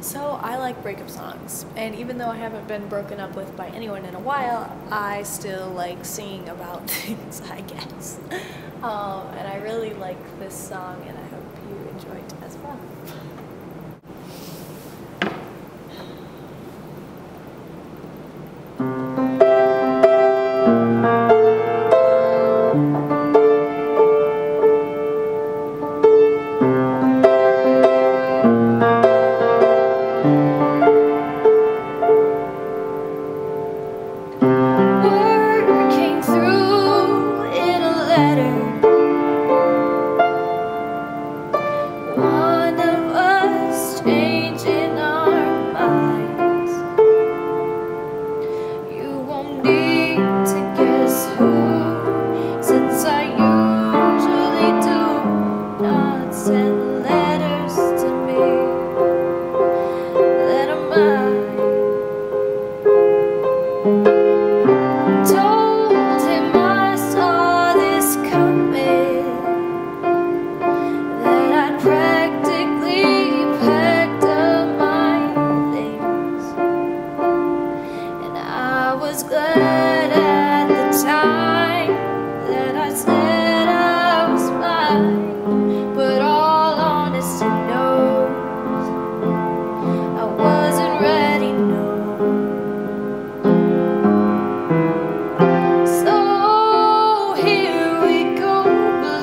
So I like breakup songs, and even though I haven't been broken up with by anyone in a while, I still like singing about things, I guess. Um, and I really like this song, and I hope you enjoy it as well.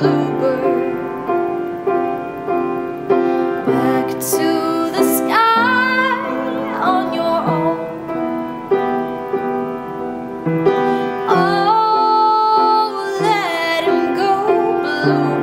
bluebird back to the sky on your own. Oh, let him go, blue.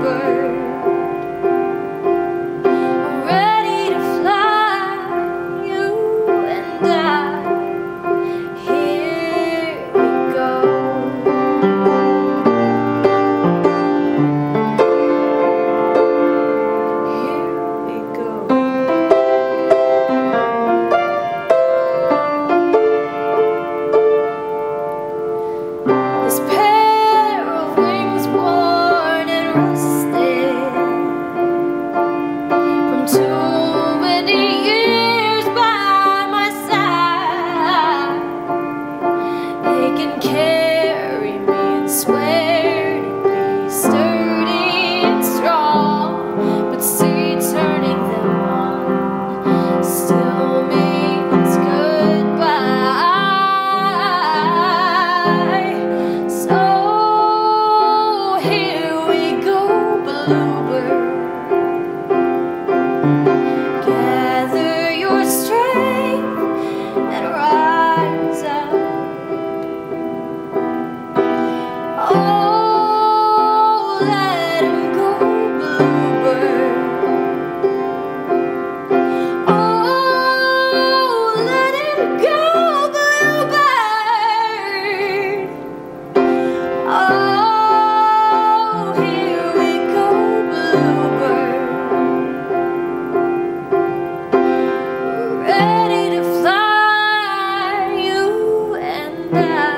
that